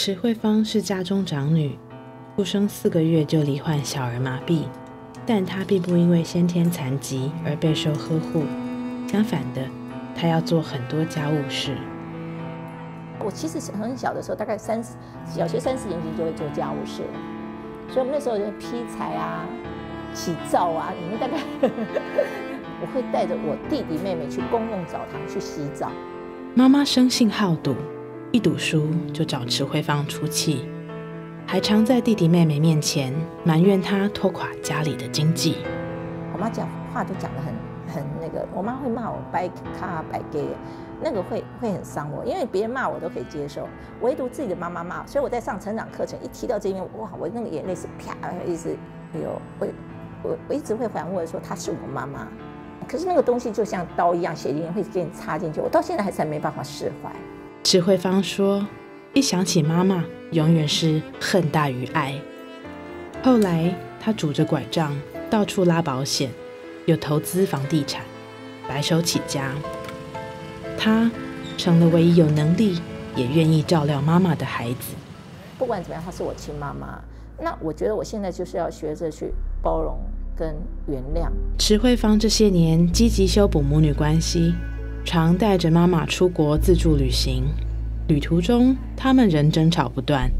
池慧芳是家中长女，出生四个月就罹患小儿麻痹，但她并不因为先天残疾而备受呵护，相反的，她要做很多家务事。我其实很小的时候，大概三小学三四年级就会做家务事了，所以我们那时候就劈柴啊、起灶啊，你们大概 我会带着我弟弟妹妹去公用澡堂去洗澡。妈妈生性好赌，一赌输就找池慧芳出气，还常在弟弟妹妹面前埋怨他拖垮家里的经济。我妈讲话都讲得很很那个，我妈会骂我白卡白给，那个会会很伤我，因为别人骂我都可以接受，唯独自己的妈妈骂，所以我在上成长课程一提到这边，哇，我那个眼泪是啪，一直哎呦，我我我一直会反问说她是我妈妈。可是那个东西就像刀一样，血淋淋会给你插进去。我到现在还是没办法释怀。智慧芳说：“一想起妈妈，永远是恨大于爱。”后来，她拄着拐杖到处拉保险，又投资房地产，白手起家。她成了唯一有能力也愿意照料妈妈的孩子。不管怎么样，她是我亲妈妈。那我觉得我现在就是要学着去包容。跟原谅，池慧芳这些年积极修补母女关系，常带着妈妈出国自助旅行。旅途中，他们仍争吵不断，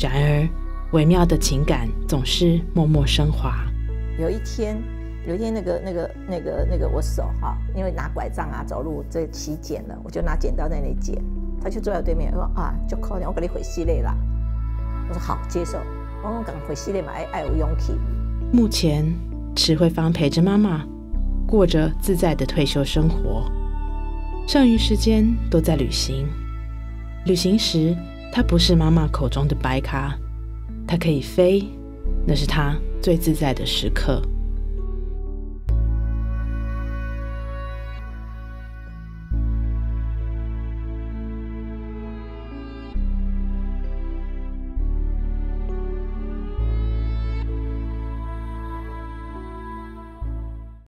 然而微妙的情感总是默默升华。有一天，有一天那个那个那个那个我手哈，因为拿拐杖啊走路这起茧了，我就拿剪刀在那里剪。他就坐在对面说啊，就可怜我给你回系列啦。我说好接受，我讲回系列嘛，爱爱有勇气。目前。池慧芳陪着妈妈，过着自在的退休生活，剩余时间都在旅行。旅行时，它不是妈妈口中的白咖，它可以飞，那是它最自在的时刻。